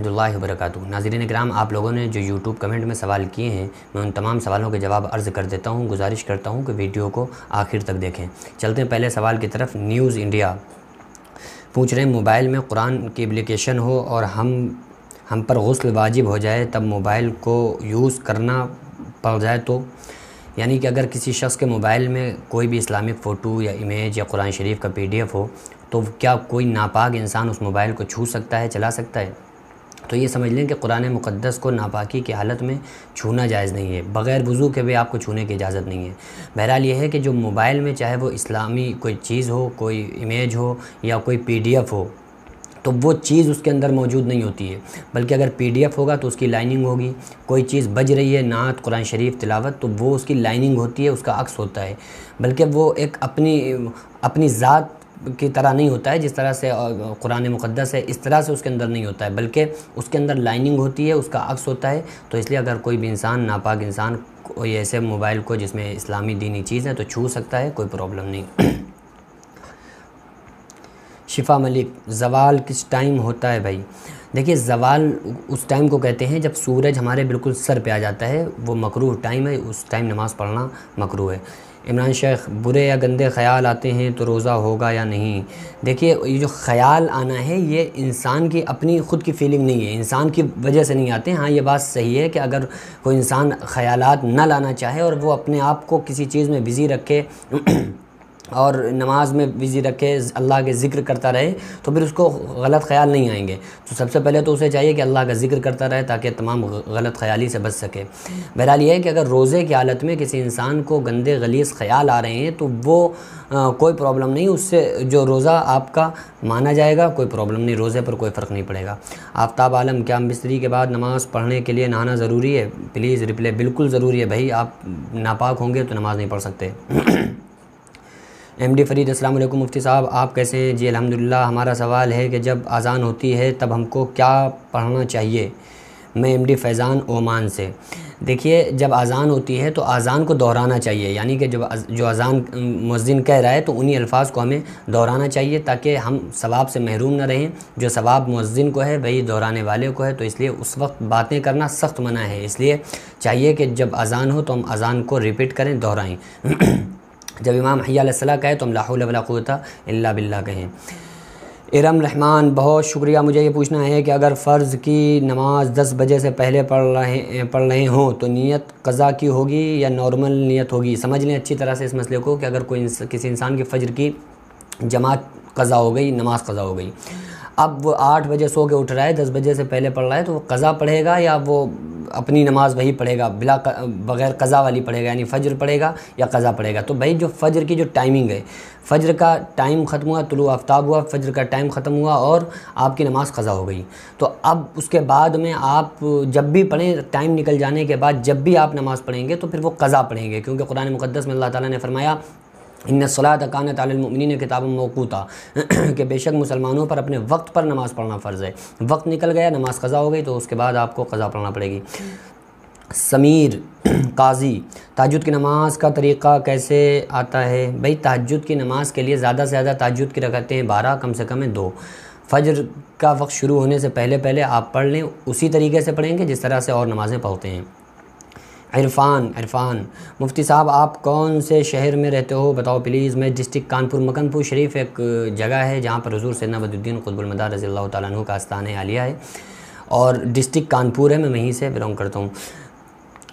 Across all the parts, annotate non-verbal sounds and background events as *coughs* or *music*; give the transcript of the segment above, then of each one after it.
वरक नाजरीन कराम आप लोगों ने जो यूट्यूब कमेंट में सवाल किए हैं, मैं उन तमाम सवालों के जवाब अर्ज़ कर देता हूँ, गुजारिश करता हूँ कि वीडियो को आखिर तक देखें। चलते हैं पहले सवाल की तरफ़। न्यूज़ इंडिया पूछ रहे हैं, मोबाइल में कुरान की एप्लीकेशन हो और हम हम पर गसल वाजिब हो जाए, तब मोबाइल को यूज़ करना पड़ जाए तो? यानी कि अगर किसी शख्स के मोबाइल में कोई भी इस्लामिक फ़ोटो या इमेज या कुरान शरीफ का पीडीएफ हो तो क्या कोई नापाक इंसान उस मोबाइल को छू सकता है, चला सकता है? तो ये समझ लें कि कुरान मुक़दस को नापाकी की हालत में छूना जायज़ नहीं है। बग़ैर वज़ू के भी आपको छूने की इजाज़त नहीं है। बहरहाल ये है कि जो मोबाइल में चाहे वो इस्लामी कोई चीज़ हो, कोई इमेज हो या कोई पीडीएफ हो तो वो चीज़ उसके अंदर मौजूद नहीं होती है। बल्कि अगर पीडीएफ होगा तो उसकी लाइनिंग होगी। कोई चीज़ बज रही है, नात, कुरान शरीफ, तिलावत तो वो उसकी लाइनिंग होती है, उसका अक्स होता है। बल्कि वो एक अपनी अपनी ज़ात की तरह नहीं होता है, जिस तरह से कुरान मुक़दस है, इस तरह से उसके अंदर नहीं होता है, बल्कि उसके अंदर लाइनिंग होती है, उसका अक्स होता है। तो इसलिए अगर कोई भी इंसान, नापाक इंसान कोई ऐसे मोबाइल को, जिसमें इस्लामी दीनी चीज़ है तो छू सकता है, कोई प्रॉब्लम नहीं। *clears throat* शिफा मलिक, जवाल किस टाइम होता है भाई? देखिए, जवाल उस टाइम को कहते हैं, जब सूरज हमारे बिल्कुल सर पे आ जाता है, वो मकरू टाइम है, उस टाइम नमाज़ पढ़ना मकरू है। इमरान शेख, बुरे या गंदे ख्याल आते हैं तो रोज़ा होगा या नहीं? देखिए, ये जो ख्याल आना है, ये इंसान की अपनी ख़ुद की फीलिंग नहीं है। इंसान की वजह से नहीं आते। हाँ ये बात सही है कि अगर कोई इंसान ख्यालात ना लाना चाहे और वो अपने आप को किसी चीज़ में बिज़ी रखे और नमाज़ में बिज़ी रखे अल्लाह के ज़िक्र करता रहे तो फिर उसको गलत ख्याल नहीं आएँगे। तो सबसे पहले तो उसे चाहिए कि अल्लाह का ज़िक्र करता रहे ताकि तमाम गलत ख्याली से बच सके। बहरहाल ये है कि अगर रोज़े की हालत में किसी इंसान को गंदे गलीस ख्याल आ रहे हैं तो वो आ, कोई प्रॉब्लम नहीं उससे जो रोज़ा आपका माना जाएगा कोई प्रॉब्लम नहीं रोज़े पर कोई फ़र्क नहीं पड़ेगा। आफ्ताब आलम क्या मिस्त्री के बाद नमाज़ पढ़ने के लिए नहाना ज़रूरी है? प्लीज़ रिप्ले बिल्कुल ज़रूरी है भाई आप नापाक होंगे तो नमाज़ नहीं पढ़ सकते। *clears throat* एम डी फ़रीद अस्सलाम मुफ्ती साहब। आप कैसे हैं? जी, अल्हम्दुलिल्लाह, हमारा सवाल है कि जब अज़ान होती है, तब हमको क्या पढ़ना चाहिए? मैं एम डी फैज़ान ओमान से। देखिए, जब अज़ान होती है तो अज़ान को दोहराना चाहिए। यानी कि जब जो अज़ान मस्जिन कह रहा है तो उन्हीं अल्फाज को हमें दोहराना चाहिए, ताकि हम सवाब से महरूम न रहें। जो सवाब मस्जिन को है, वही दोहराने वाले को है। तो इसलिए उस वक्त बातें करना सख्त मना है। इसलिए चाहिए कि जब अज़ान हो तो हम अज़ान को रिपीट करें, दोहराएँ। *clears throat* जब इमाम हयासला कहे तो हम लाहौलवलाक़ता अल्ला बिल्ला कहें। इरम रहमान बहुत शुक्रिया मुझे ये पूछना है कि अगर फ़र्ज़ की नमाज़ दस बजे से पहले पढ़ रहे पढ़ रहे हों तो नीयत कज़ा की होगी या नॉर्मल नीयत होगी? समझ लें अच्छी तरह से इस मसले को कि अगर कोई इंस, किसी इंसान की फ़जर की जमात कज़ा हो गई नमाज़ कज़ा हो गई। अब वो आठ बजे सो के उठ रहा है दस बजे से पहले पढ़ रहा है तो वो कज़ा पढ़ेगा या वो अपनी नमाज़ वही पढ़ेगा, बिला बग़ैर कज़ा वाली पढ़ेगा, यानी फ़जर पढ़ेगा या कज़ा पढ़ेगा। तो भाई जो फ़जर की जो टाइमिंग है, फ़जर का टाइम ख़त्म हुआ, तुलु आफ्ताब हुआ, फ़जर का टाइम ख़त्म हुआ और आपकी नमाज़ कज़ा हो गई। तो अब उसके बाद में आप जब भी पढ़ें टाइम निकल जाने के बाद जब भी आप नमाज़ पढ़ेंगे तो फिर वो कज़ा पढ़ेंगे, क्योंकि कुरान मुक़दस में अल्लाह ताला ने फरमाया इन सलात कान तालमिन किताब मौकूता कि बेशक मुसलमानों पर अपने वक्त पर नमाज़ पढ़ना फ़र्ज़ है। वक्त निकल गया, नमाज़ कज़ा हो गई तो उसके बाद आपको कज़ा पढ़ना पड़ेगी। समीर *clears throat* काजी, ताजुद की नमाज़ का तरीक़ा कैसे आता है? भाई, ताजुद की नमाज़ के लिए ज़्यादा से ज़्यादा ताजुद की रखते हैं बारह, कम से कम है दो। फ़जर का वक्त शुरू होने से पहले पहले आप पढ़ लें, उसी तरीके से पढ़ेंगे जिस तरह से और नमाज़ें पढ़ते हैं। इरफ़ान इरफ़ान, मुफ्ती साहब, आप कौन से शहर में रहते हो? बताओ प्लीज़ मैं डिस्ट्रिक्ट कानपुर, मकनपुर शरीफ एक जगह है जहाँ पर हजूर सैदना बदुद्दीन खुतबुलमदार रज़ी अल्लाह तु का आस्थान आलिया है और डिस्ट्रिक्ट कानपुर है, मैं वहीं से बिलोंग करता हूँ।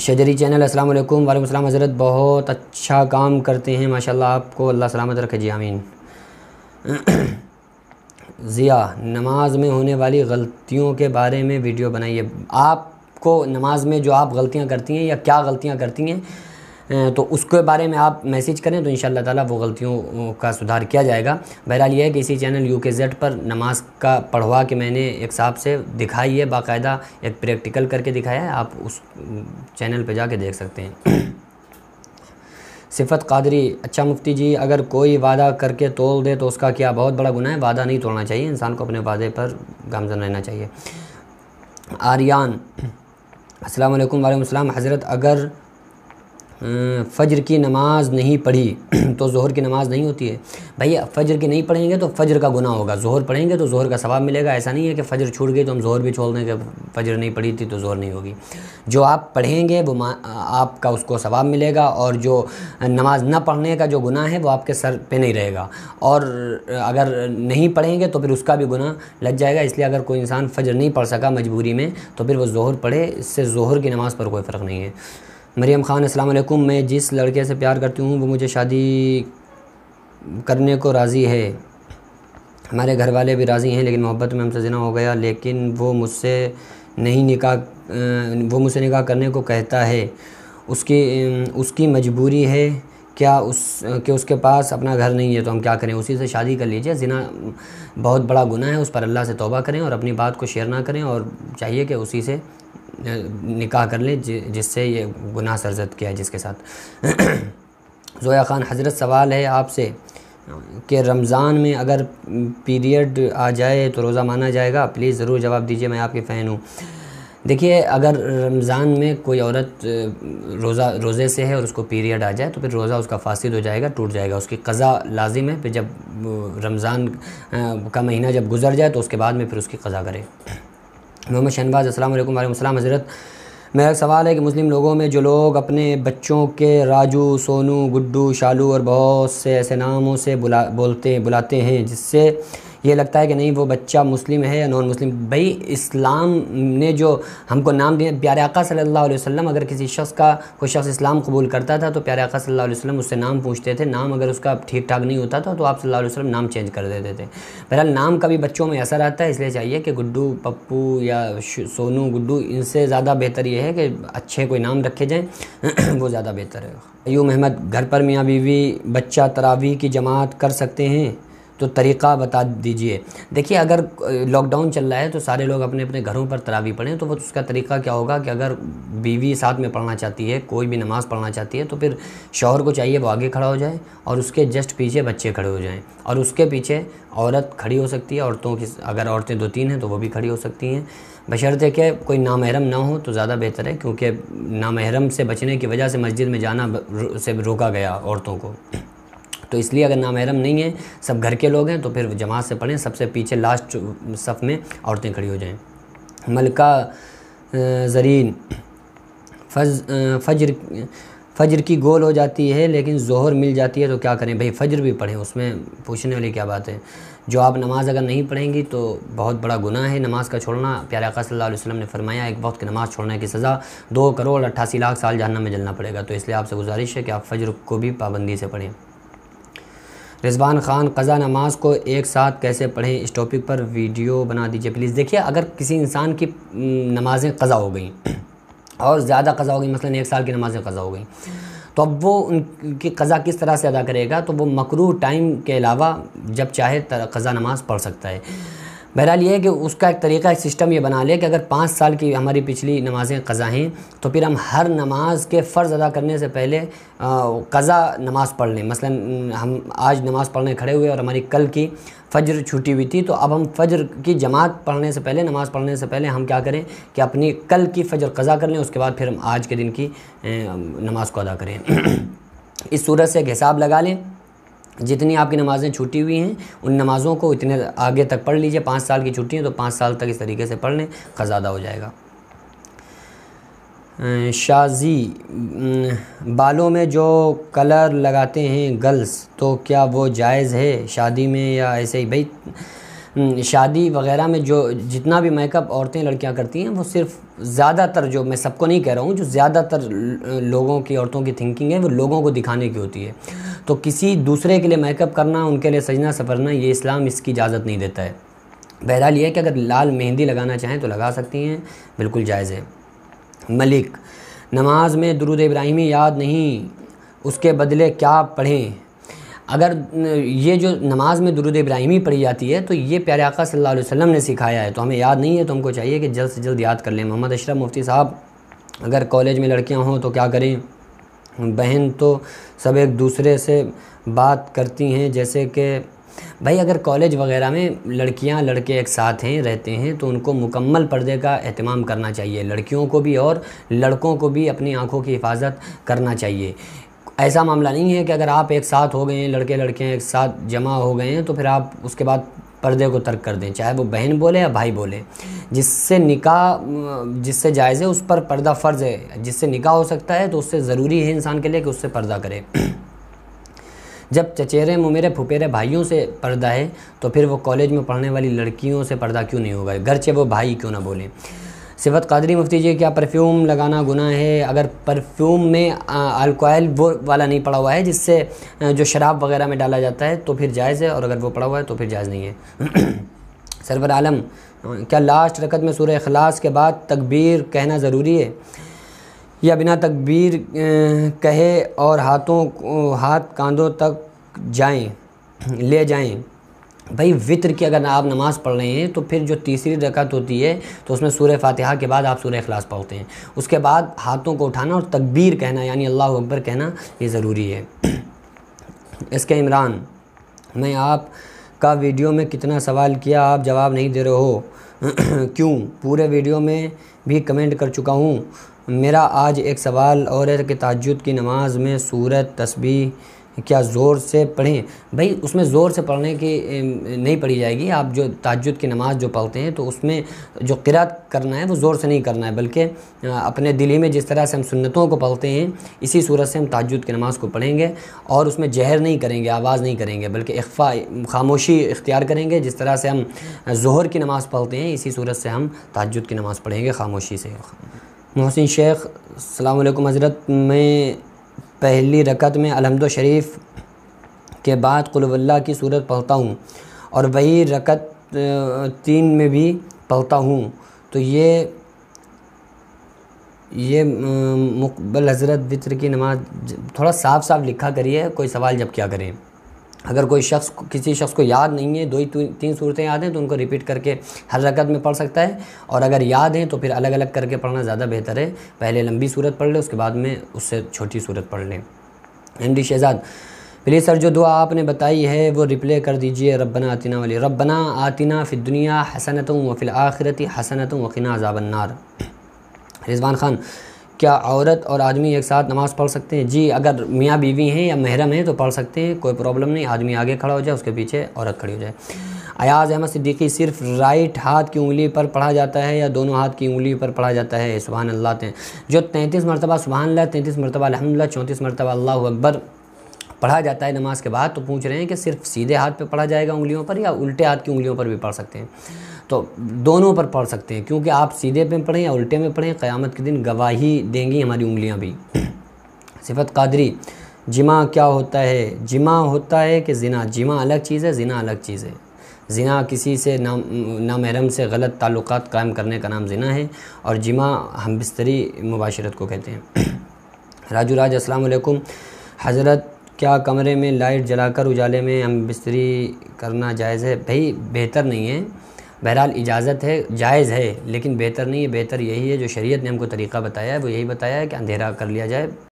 शजरी चैनल, अस्सलाम वालेकुम हज़रत, बहुत अच्छा काम करते हैं, माशाल्लाह आपको, अल्लाह सलामत रखे, जी आमीन। *clears throat* ज़िया, नमाज़ में होने वाली गलतियों के बारे में वीडियो बनाइए। आप को नमाज़ में जो आप गलतियाँ करती हैं या क्या गलतियाँ करती हैं तो उसके बारे में आप मैसेज करें तो इन ताला वो गलतियों का सुधार किया जाएगा। बहरहाल यह है कि इसी चैनल यू के जेड पर नमाज़ का पढ़वा के मैंने एक साहब से दिखाई है, बाकायदा एक प्रैक्टिकल करके दिखाया है, आप उस चैनल पर जाके देख सकते हैं। *coughs* सिफत कादरी अच्छा मुफ्ती जी, अगर कोई वादा करके तोड़ दे तो उसका क्या बहुत बड़ा गुना है? वादा नहीं तोड़ना चाहिए, इंसान को अपने वादे पर गामजन रहना चाहिए। आर्यान अस्सलाम वालेकुम वालेकुम अस्सलाम हज़रत अगर फ़जर की नमाज़ नहीं पढ़ी *clears throat* तो जहर की नमाज़ नहीं होती है। भैया, फ़जर की नहीं पढ़ेंगे तो फ़जर का गुना होगा। जहर पढ़ेंगे तो जहर का सवाब मिलेगा। ऐसा नहीं है कि फ़जर छूट गई तो हम जहर भी छोड़ देंगे फ़जर नहीं पढ़ी थी तो जहर नहीं होगी। जो आप पढ़ेंगे, वो आपका उसको सवाब मिलेगा और जो नमाज़ न पढ़ने का जो गुनाह है, वो आपके सर पे नहीं रहेगा। और अगर नहीं पढ़ेंगे तो फिर उसका भी गुनाह लग जाएगा। इसलिए अगर कोई इंसान फ़जर नहीं पढ़ सका मजबूरी में तो फिर वो जहर पढ़े। इससे जहर की नमाज़ पर कोई फ़र्क नहीं है। मरीम ख़ान, अस्सलाम मैं जिस लड़के से प्यार करती हूँ, वो मुझे शादी करने को राज़ी है। हमारे घर वाले भी राज़ी हैं, लेकिन मोहब्बत में हमसे जना हो गया, लेकिन वो मुझसे नहीं निकाह वो मुझसे निकाह करने को कहता है। उसकी उसकी मजबूरी है क्या उस, कि उसके पास अपना घर नहीं है तो हम क्या करें? उसी से शादी कर लीजिए। जिना बहुत बड़ा गुना है, उस पर अल्लाह से तौबा करें और अपनी बात को शेयर ना करें और चाहिए कि उसी से निकाह कर लें जिससे ये गुनाह सरजद किया है, जिसके साथ। *clears throat* ज़ोया ख़ान, हज़रत, सवाल है आपसे कि रमज़ान में अगर पीरियड आ जाए तो रोज़ा माना जाएगा? प्लीज़ ज़रूर जवाब दीजिए, मैं आपकी फ़ैन हूँ। देखिए, अगर रमज़ान में कोई औरत रोज़ा, रोज़े से है और उसको पीरियड आ जाए तो फिर रोज़ा उसका फासिद हो जाएगा, टूट जाएगा। उसकी कज़ा लाजिम है, फिर जब रमज़ान का महीना जब गुज़र जाए तो उसके बाद में फिर उसकी कज़ा करे। मोहम्मद शहनबाज असल वालेकुम हज़रत। मेरा सवाल है कि मुस्लिम लोगों में जो लोग अपने बच्चों के राजू, सोनू, गुड्डू, शालू और बहुत से ऐसे नामों से बुला, बोलते बुलाते हैं, जिससे ये लगता है कि नहीं, वो बच्चा मुस्लिम है या नॉन मुस्लिम भाई, इस्लाम ने जो हमको नाम दिया, प्यारे आका सल्लल्लाहु अलैहि वसल्लम, अगर किसी शख्स का कोई शख्स इस्लाम कबूल करता था तो प्यारे आका सल्लल्लाहु अलैहि वसल्लम उससे नाम पूछते थे। नाम अगर उसका ठीक ठाक नहीं होता था तो आप सल्लल्लाहु अलैहि वसल्लम नाम चेंज कर देते थे। बहरहाल, नाम का भी बच्चों में असर आता है, इसलिए चाहिए कि गुड्डू, पप्पू या सोनू, गुड्डू, इनसे ज़्यादा बेहतर ये है कि अच्छे कोई नाम रखे जाएँ, *clears throat* वो ज़्यादा बेहतर है। अयूब अहमद, घर पर मियाँ बीवी, बच्चा तरावी की जमात कर सकते हैं। तो तरीक़ा बता दीजिए। देखिए, अगर लॉकडाउन चल रहा है तो सारे लोग अपने अपने घरों पर तरावी पढ़ें तो वो उसका तरीक़ा क्या होगा कि अगर बीवी साथ में पढ़ना चाहती है, कोई भी नमाज़ पढ़ना चाहती है तो फिर शौहर को चाहिए वो आगे खड़ा हो जाए और उसके जस्ट पीछे बच्चे खड़े हो जाएँ। और उसके पीछे औरत खड़ी हो सकती है, औरतों की, अगर औरतें दो तीन हैं तो वो भी खड़ी हो सकती हैं। बशर्ते कि कोई नामहरम ना हो तो ज़्यादा बेहतर है, क्योंकि नामहरम से बचने की वजह से मस्जिद में जाना से रोका गया औरतों को। तो इसलिए अगर नामहरम नहीं है, सब घर के लोग हैं तो फिर जमात से पढ़ें, सबसे पीछे लास्ट सफ़ में औरतें खड़ी हो जाएँ। मलका ज़रीन, फज फजर, फ़जर की गोल हो जाती है, लेकिन जहर मिल जाती है तो क्या करें? भाई, फ़जर भी पढ़ें, उसमें पूछने वाली क्या बात है? जो आप नमाज़ अगर नहीं पढ़ेंगी तो बहुत बड़ा गुनाह है नमाज़ का छोड़ना। प्यारे आका सल्लल्लाहु अलैहि वसल्लम ने फरमाया, एक वक्त की नमाज़ छोड़ने की सज़ा दो करोड़ अट्ठासी लाख साल जहन्नम में जलना पड़ेगा। तो इसलिए आपसे गुजारिश है कि आप फ़जर को भी पाबंदी से पढ़ें। रिजवान ख़ान कज़ा नमाज़ को एक साथ कैसे पढ़ें? इस टॉपिक पर वीडियो बना दीजिए प्लीज़ देखिए, अगर किसी इंसान की नमाज़ें कज़ा हो गई, *clears throat* और ज़्यादा कज़ा हो गई, मसलन एक साल की नमाज़ें कज़ा हो गई तो अब वो उनकी कज़ा किस तरह से अदा करेगा? तो वो मकरू टाइम के अलावा जब चाहे कज़ा नमाज़ पढ़ सकता है। बहरहाल ये है कि उसका एक तरीका, एक सिस्टम ये बना लिया कि अगर पाँच साल की हमारी पिछली नमाज़ें कज़ा हैं तो फिर हम हर नमाज़ के फ़र्ज़ अदा करने से पहले कज़ा नमाज़ पढ़ लें। मसलन, हम आज नमाज़ पढ़ने खड़े हुए और हमारी कल की फ़जर छूटी हुई थी तो अब हम फ़जर की जमात पढ़ने से पहले, नमाज़ पढ़ने से पहले हम क्या करें कि अपनी कल की फ़जर कज़ा कर लें, उसके बाद फिर हम आज के दिन की नमाज़ को अदा करें। *clears throat* इस सूरत से एक हिसाब लगा लें। जितनी आपकी नमाज़ें छूटी हुई हैं, उन नमाज़ों को इतने आगे तक पढ़ लीजिए। पाँच साल की छुट्टी है तो पाँच साल तक इस तरीके से पढ़ लें ख़जादा हो जाएगा। शाजी बालों में जो कलर लगाते हैं गर्ल्स तो क्या वो जायज़ है शादी में या ऐसे ही? भाई शादी वगैरह में जो जितना भी मेकअप औरतें लड़कियाँ करती हैं, वो सिर्फ़ ज़्यादातर जो मैं सबको नहीं कह रहा हूँ, जो ज़्यादातर लोगों की औरतों की थिंकिंग है, वो लोगों को दिखाने की होती है। तो किसी दूसरे के लिए मेकअप करना, उनके लिए सजना सफरना, ये इस्लाम इसकी इजाज़त नहीं देता है। बहरहाल ये है कि अगर लाल मेहंदी लगाना चाहें तो लगा सकती हैं, बिल्कुल जायज़ है। मलिक, नमाज़ में दरुद इब्राहिमी याद नहीं, उसके बदले क्या पढ़ें? अगर ये जो नमाज़ में दरुद इब्राहिमी पढ़ी जाती है तो ये प्यारे आका सल्लल्लाहु अलैहि वसल्लम ने सिखाया है। तो हमें याद नहीं है तो हमको चाहिए कि जल्द से जल्द याद कर लें। मोहम्मद अशरफ मुफ्ती साहब, अगर कॉलेज में लड़कियाँ हों तो क्या करें? बहन तो सब एक दूसरे से बात करती हैं, जैसे कि, भाई, अगर कॉलेज वगैरह में लड़कियाँ, लड़के एक साथ हैं, रहते हैं तो उनको मुकम्मल पर्दे का अहतमाम करना चाहिए। लड़कियों को भी और लड़कों को भी अपनी आँखों की हिफाजत करना चाहिए। ऐसा मामला नहीं है कि अगर आप एक साथ हो गए हैं लड़के लड़कियाँ एक साथ जमा हो गए हैं तो फिर आप उसके बाद पर्दे को तर्क कर दें, चाहे वो बहन बोले या भाई बोले। जिससे निकाह जिससे जायज़ है, उस पर पर्दा फ़र्ज़ है। जिससे निकाह हो सकता है तो उससे ज़रूरी है इंसान के लिए कि उससे पर्दा करे। *clears throat* जब चचेरे, मुमेरे, फुपेरे भाइयों से पर्दा है तो फिर वो कॉलेज में पढ़ने वाली लड़कियों से पर्दा क्यों नहीं होगा? घर वो भाई क्यों ना बोलें? सिफत कादरी मुफ्ती जी, क्या परफ्यूम लगाना गुना है? अगर परफ्यूम में अल्कोहल वो वाला नहीं पड़ा हुआ है, जिससे जो शराब वगैरह में डाला जाता है तो फिर जायज़ है, और अगर वो पड़ा हुआ है तो फिर जायज़ नहीं है। *clears throat* सरवर आलम, क्या लास्ट रकत में सूर्य अखलास के बाद तकबीर कहना ज़रूरी है? या बिना तकबीर कहे और हाथों हाथ कांधों तक जाएँ, ले जाएँ भाई, वित्र की अगर आप नमाज़ पढ़ रहे हैं तो फिर जो तीसरी रकत होती है तो उसमें सूर्य फातिहा के बाद आप सूर्य अखलास पढ़ते हैं। उसके बाद हाथों को उठाना और तकबीर कहना, यानी अल्लाह अकबर कहना, ये ज़रूरी है। *clears throat* इसके इमरान, मैं आप का वीडियो में कितना सवाल किया, आप जवाब नहीं दे रहे हो। *clears throat* क्यों? पूरे वीडियो में भी कमेंट कर चुका हूँ। मेरा आज एक सवाल और है कि ताजुद की नमाज़ में सूरत तस्बी क्या ज़ोर से पढ़ें? भाई, उसमें ज़ोर से पढ़ने की नहीं पढ़ी जाएगी। आप जो ताजुद की नमाज़ जो पढ़ते हैं तो उसमें जो किरात करना है, वो ज़ोर से नहीं करना है, बल्कि अपने दिली में जिस तरह से हम सुन्नतों को पढ़ते हैं, इसी सूरत से हम ताजुद की नमाज़ को पढ़ेंगे और उसमें जहर नहीं करेंगे, आवाज़ नहीं करेंगे, बल्कि अख्फा खामोशी इख्तियार करेंगे। जिस तरह से हम जहर की नमाज़ पढ़ते हैं, इसी सूरत से हम ताजुद की नमाज़ पढ़ेंगे खामोशी से। मोहसिन शेख अलैक्म हज़रत। मैं पहली रकत में अलहमद शरीफ के बाद कुल्ला की सूरत पढ़ता हूँ और वही रकत तीन में भी पढ़ता हूँ। तो ये ये मुकबल हज़रत वित्र की नमाज़, थोड़ा साफ़ साफ़ लिखा करिए, कोई सवाल जब क्या करें। अगर कोई शख्स, किसी शख्स को याद नहीं है, दो ही तीन सूरतें याद हैं तो उनको रिपीट करके हर रकत में पढ़ सकता है। और अगर याद हैं तो फिर अलग अलग करके पढ़ना ज़्यादा बेहतर है। पहले लंबी सूरत पढ़ लें, उसके बाद में उससे छोटी सूरत पढ़ लें। M D Shahzad please sir जो दुआ आपने बताई है, वो रिप्ले कर दीजिए। रब्बना आतिना वाली, रब्बना आतिना फ़ि दुनिया हसनतों वफ़िल आखिरती हसनतों वक़िना अजाबन्नार रिजवान ख़ान क्या औरत और आदमी एक साथ नमाज़ पढ़ सकते हैं? जी, अगर मियाँ बीवी हैं या महरम हैं तो पढ़ सकते हैं, कोई प्रॉब्लम नहीं, आदमी आगे खड़ा हो जाए, उसके पीछे औरत खड़ी हो जाए। अयाज़ अहमद सिद्दीकी सिर्फ़ राइट हाथ की उंगली पर पढ़ा जाता है या दोनों हाथ की उंगली पर पढ़ा जाता है? सुबहान अल्लाह ते। जो तैंतीस मरतबा सुबहान अल्लाह तैंतीस मरतबा अलहमदिल्ला चौंतीस मरतबा, अल्लाह अकबर पढ़ा जाता है नमाज़ के बाद तो पूछ रहे हैं कि सिर्फ़ सीधे हाथ पे पढ़ा जाएगा उंगलियों पर या उल्टे हाथ की उंगलियों पर भी पढ़ सकते हैं? तो दोनों पर पढ़ सकते हैं, क्योंकि आप सीधे पे पढ़ें या उल्टे में पढ़ें, क़यामत के दिन गवाही देंगी हमारी उंगलियाँ भी। *clears throat* सिफत कादरी, जिमा क्या होता है? जिमा होता है कि ज़िना। जिमा अलग चीज़ है, ज़िना अलग चीज़ है। ज़िना किसी से ना नामहरम से गलत ताल्लुक़ कायम करने का नाम ज़िना है, और जिमा हम बिस्तरी मुबाशरत को कहते हैं। *clears throat* राजू राज, अस्सलाम वालेकुम हज़रत क्या कमरे में लाइट जलाकर उजाले में हम बिस्तरी करना जायज़ है? भाई, बेहतर नहीं है। बहरहाल इजाज़त है, जायज़ है, लेकिन बेहतर नहीं है, बेहतर यही है जो शरीयत ने हमको तरीक़ा बताया है, वो यही बताया है कि अंधेरा कर लिया जाए।